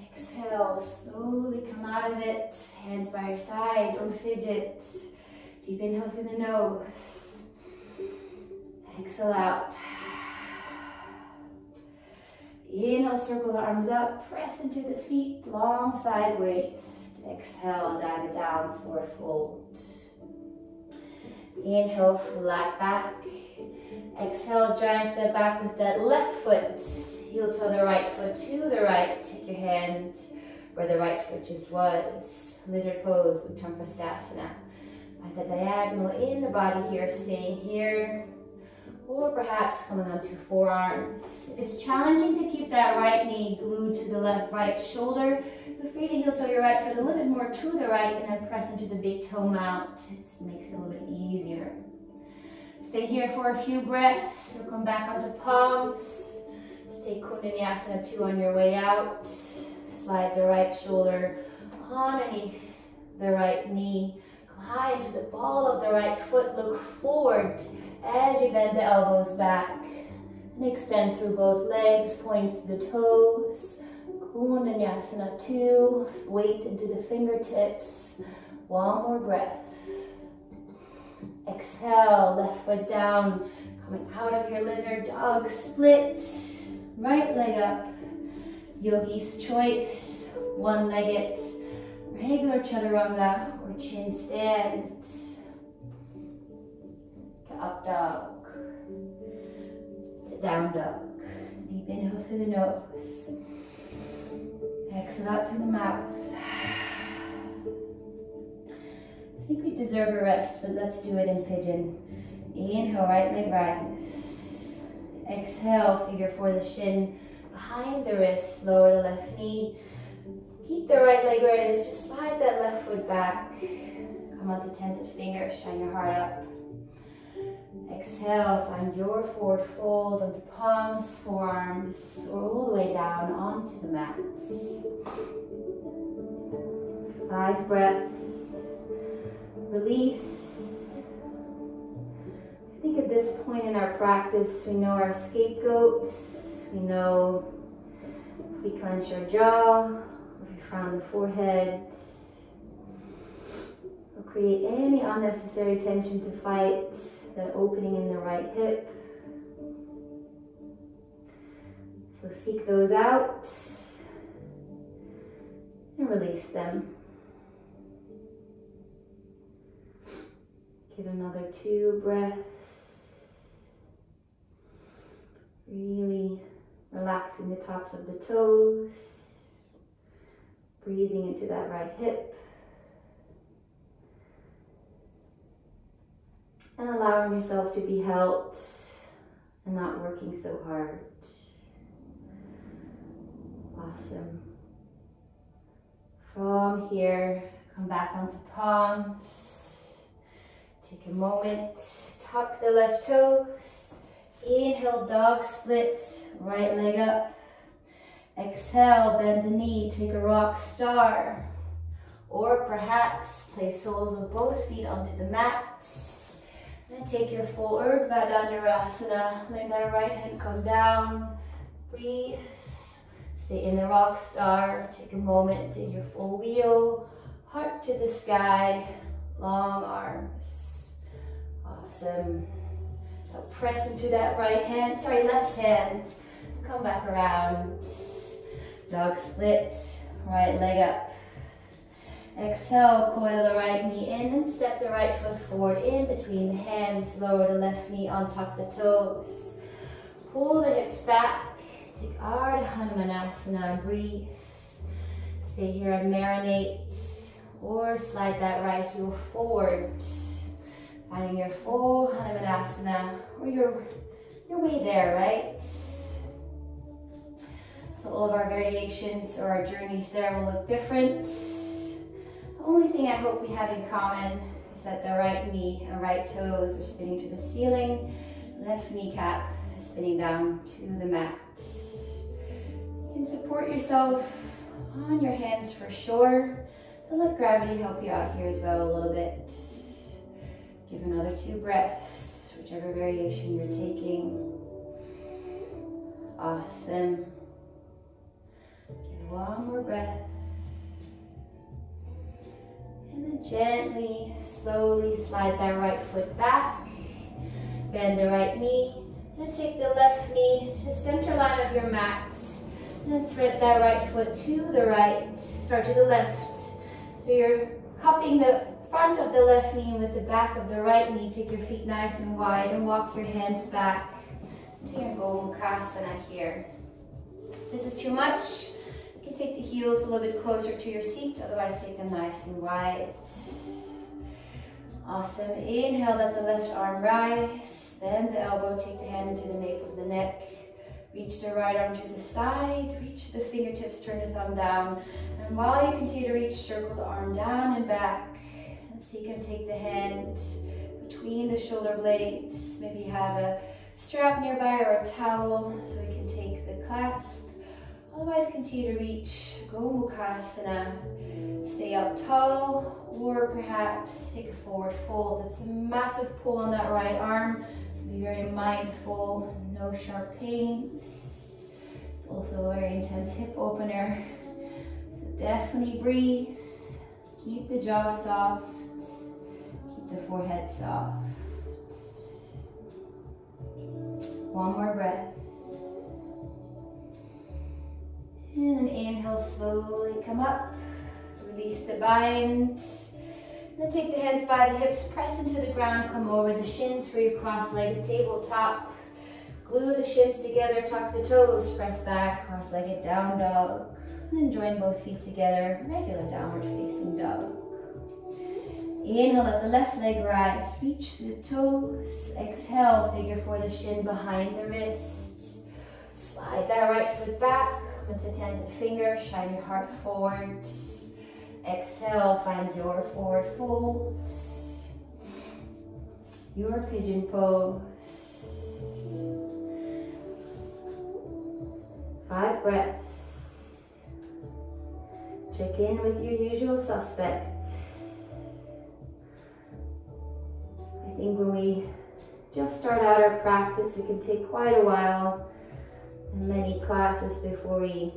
S1: Exhale, slowly come out of it. Hands by your side, don't fidget. Deep inhale through the nose. Exhale out. Inhale, circle the arms up, press into the feet, long side waist. Exhale, dive it down, forward fold. Inhale, flat back. Exhale, giant step back with that left foot. Heel toe the right foot to the right. Take your hand where the right foot just was. Lizard pose, Uttam Find the diagonal in the body here, staying here. Or perhaps coming onto forearms. If it's challenging to keep that right knee glued to the left right shoulder, feel free to heel toe your right foot a little bit more to the right and then press into the big toe mount. It makes it a little bit easier. Stay here for a few breaths. So come back onto palms. To take Koundinya 2 on your way out. Slide the right shoulder underneath the right knee. High into the ball of the right foot. Look forward as you bend the elbows back. And extend through both legs. Point the toes. Koundinya 2. Weight into the fingertips. One more breath. Exhale, left foot down, coming out of your lizard dog split. Right leg up, yogi's choice, one-legged, regular chaturanga or chin stand. To up dog, to down dog. Deep inhale through the nose. Exhale out through the mouth. I think we deserve a rest, but let's do it in pigeon. Inhale, right leg rises. Exhale, figure four, the shin behind the wrist, lower the left knee. Keep the right leg where it is, just slide that left foot back. Come onto tented fingers, shine your heart up. Exhale, find your forward fold onto palms, forearms, or all the way down onto the mat. Five breaths release. I think at this point in our practice, we know our scapegoats. We know we clench our jaw, frown the forehead, or create any unnecessary tension to fight that opening in the right hip. So seek those out and release them. Give another two breaths. Really relaxing the tops of the toes. Breathing into that right hip. And allowing yourself to be helped and not working so hard. Awesome. From here, come back onto palms. Take a moment, tuck the left toes. Inhale, dog split, right leg up. Exhale, bend the knee, take a rock star. Or perhaps place soles of both feet onto the mat. Then take your forward Urdhva Dhanurasana. Let that right hand come down. Breathe. Stay in the rock star. Take a moment in your full wheel. Heart to the sky. Long arms. Awesome. Now press into that right hand, sorry, left hand. Come back around. Dog split. Right leg up. Exhale, coil the right knee in and step the right foot forward in between the hands. Lower the left knee, on untuck the toes. Pull the hips back. Take Ardha Hanumanasana and breathe. Stay here and marinate. Or slide that right heel forward. Finding your full Hanumanasana or your, your way there, right? So all of our variations or our journeys there will look different. The only thing I hope we have in common is that the right knee and right toes are spinning to the ceiling, left kneecap is spinning down to the mat. You can support yourself on your hands for sure, but let gravity help you out here as well a little bit. Give another two breaths, whichever variation you're taking. Awesome. One more breath. And then gently, slowly slide that right foot back. Bend the right knee. And take the left knee to the center line of your mat. And then thread that right foot to the right, sorry, to the left. So you're cupping the front of the left knee with the back of the right knee. Take your feet nice and wide and walk your hands back to your Gomukhasana here. This is too much, you can take the heels a little bit closer to your seat, otherwise take them nice and wide. Awesome. Inhale, let the left arm rise. Bend the elbow, take the hand into the nape of the neck. Reach the right arm to the side. Reach the fingertips, turn the thumb down. And while you continue to reach, circle the arm down and back. And so you can take the hand between the shoulder blades. Maybe have a strap nearby or a towel so we can take the clasp. Otherwise, continue to reach Go Gomukhasana. Stay up tall, or perhaps take a forward fold. It's a massive pull on that right arm, so be very mindful, no sharp pains. It's also a very intense hip opener, so definitely breathe. Keep the jaw soft, keep the forehead soft. One more breath. And then inhale, slowly come up. Release the bind. Then take the hands by the hips, press into the ground, come over the shins for your cross-legged tabletop. Glue the shins together, tuck the toes, press back, cross-legged down dog. And then join both feet together, regular downward facing dog. Inhale, let the left leg rise, reach the toes. Exhale, figure four the shin behind the wrist. Slide that right foot back, come into tented finger, shine your heart forward. Exhale, find your forward fold. Your pigeon pose. Five breaths. Check in with your usual suspects. I think when we just start out our practice, it can take quite a while many classes before we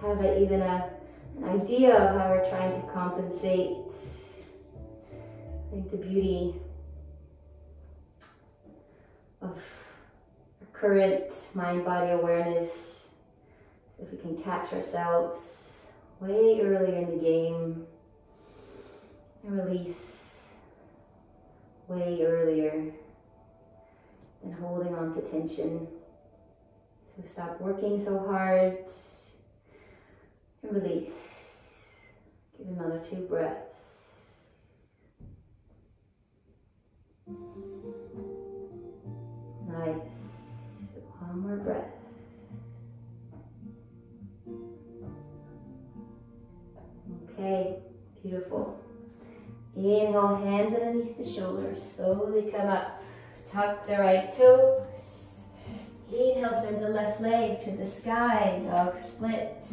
S1: have a, even a, an idea of how we're trying to compensate. I think the beauty of current mind-body awareness, if we can catch ourselves way earlier in the game and release way earlier than holding on to tension. So stop working so hard and release. Give another two breaths. Nice. One more breath. Okay, beautiful. Inhale, hands underneath the shoulders. Slowly come up. Tuck the right toe. Inhale, send the left leg to the sky. Dog split.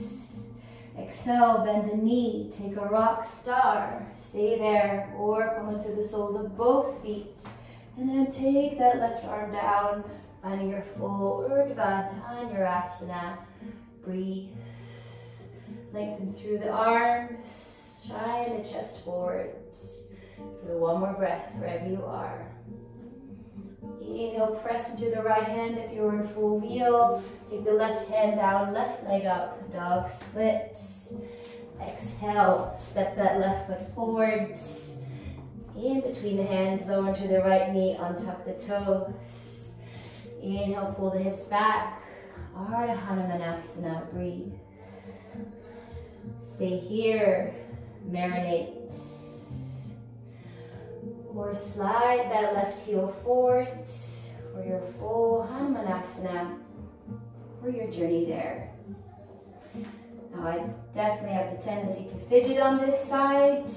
S1: Exhale, bend the knee. Take a rock star. Stay there or come into the soles of both feet. And then take that left arm down, finding your full Urdhva Dhanurasana. Breathe. Lengthen through the arms. Shine the chest forward. Do one more breath wherever you are. Inhale, press into the right hand if you're in full wheel. Take the left hand down, left leg up, dog split. Exhale, step that left foot forward. In between the hands, lower to the right knee, untuck the toes. Inhale, pull the hips back. Ardha Hanumanasana, breathe. Stay here, marinate. Or slide that left heel forward for your full Hanumanasana for your journey there. Now I definitely have the tendency to fidget on this side.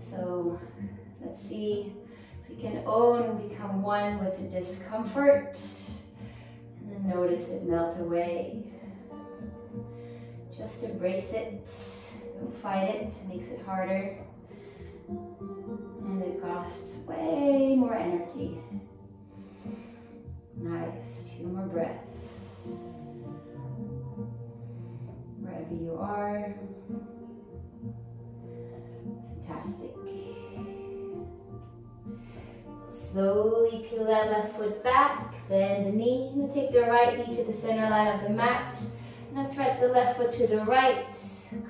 S1: So let's see if we can own, become one with the discomfort and then notice it melt away. Just embrace it. Don't fight it, it makes it harder way more energy. Nice, two more breaths. Wherever you are. Fantastic. Slowly peel that left foot back, bend the knee, and take the right knee to the center line of the mat. Now thread the left foot to the right,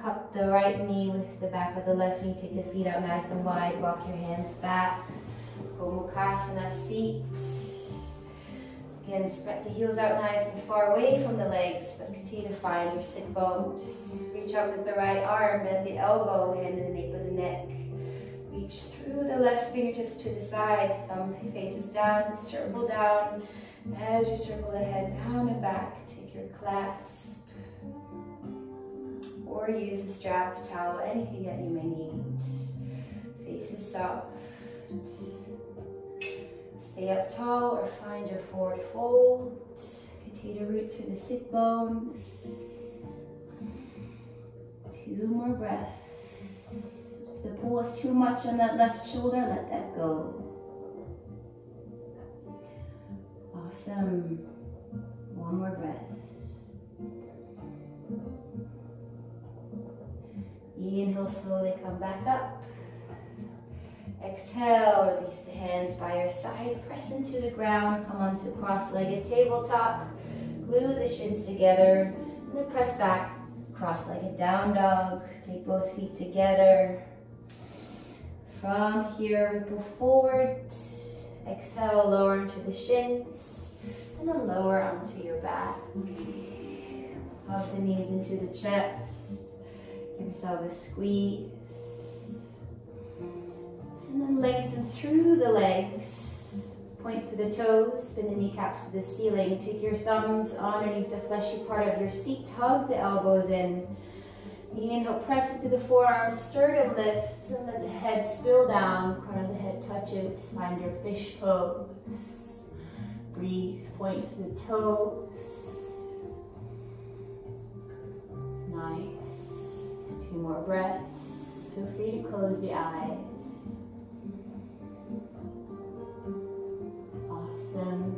S1: cup the right knee with the back of the left knee. Take the feet out nice and wide. Walk your hands back. Gomukhasana seat. Again, spread the heels out nice and far away from the legs, but continue to find your sit bones. Reach up with the right arm, bend the elbow, hand in the nape of the neck. Reach through the left fingertips to the side, thumb faces down, circle down. As you circle the head down and back, take your clasp or use a strap, towel, anything that you may need. Faces soft. Stay up tall or find your forward fold. Continue to root through the sit bones. Two more breaths. If the pull is too much on that left shoulder, let that go. Awesome. One more breath. Inhale, slowly come back up. Exhale, release the hands by your side. Press into the ground. Come onto cross-legged tabletop. Glue the shins together. And then press back. Cross-legged down dog. Take both feet together. From here, ripple forward. Exhale, lower into the shins. And then lower onto your back. Hug the knees into the chest. Give yourself a squeeze. Lengthen through the legs. Point to the toes, spin the kneecaps to the ceiling. Take your thumbs underneath the fleshy part of your seat. Tug the elbows in. Inhale, press into the forearms, sternum lifts, and let the head spill down. Crown of the head touches. Find your fish pose. Breathe, point to the toes. Nice. Two more breaths. Feel free to close the eyes. Awesome.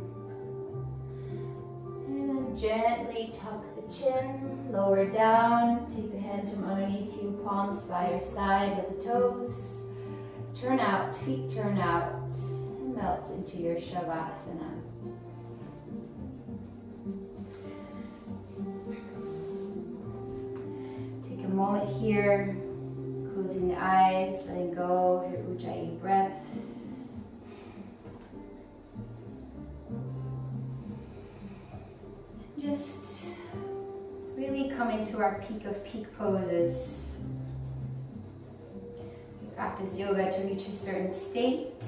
S1: And then gently tuck the chin, lower down. Take the hands from underneath you, palms by your side with the toes. Turn out, feet turn out, and melt into your Shavasana. Take a moment here, closing the eyes, letting go of your Ujjayi breath. Just really coming to our peak of peak poses. We practice yoga to reach a certain state.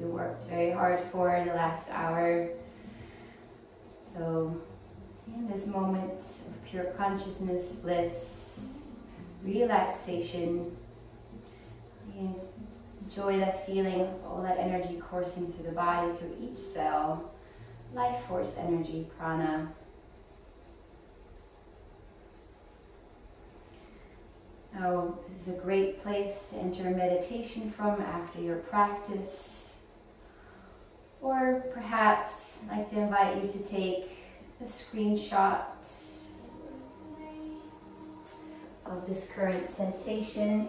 S1: We worked very hard for the last hour. So in this moment of pure consciousness, bliss, relaxation, Enjoy that feeling all that energy coursing through the body, through each cell. Life force energy, prana. Now, this is a great place to enter meditation from after your practice. Or perhaps I'd like to invite you to take a screenshot of this current sensation.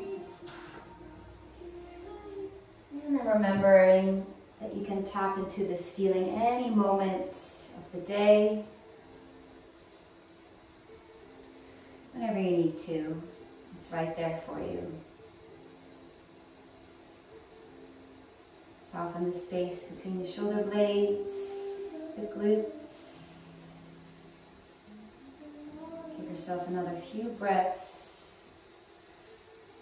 S1: And then remembering that you can tap into this feeling any moment of the day, whenever you need to. It's right there for you. Soften the space between the shoulder blades, the glutes. Give yourself another few breaths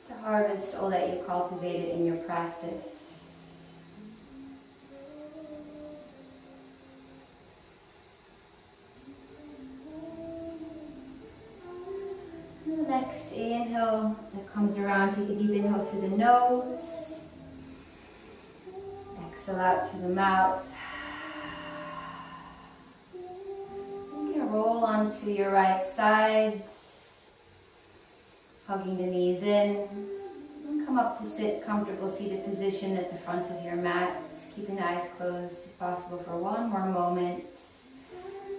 S1: to harvest all that you cultivated in your practice. Inhale that comes around, take a deep inhale through the nose. Exhale out through the mouth. You can roll onto your right side, hugging the knees in. And come up to sit comfortable seated position at the front of your mat, keeping the eyes closed if possible for one more moment.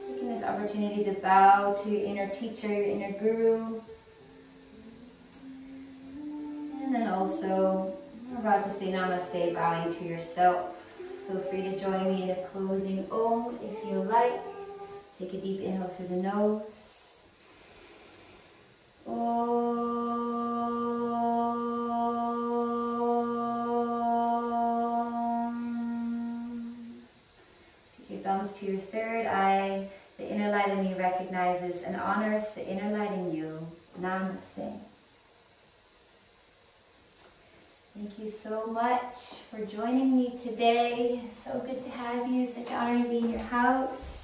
S1: Taking this opportunity to bow to your inner teacher, your inner guru. And then also, we're about to say namaste, bowing to yourself. Feel free to join me in a closing om if you like. Take a deep inhale through the nose. Om. Take your thumbs to your third eye. The inner light in me recognizes and honors the inner light in you. Namaste. Thank you so much for joining me today. So good to have you. Such an honor to be in your house.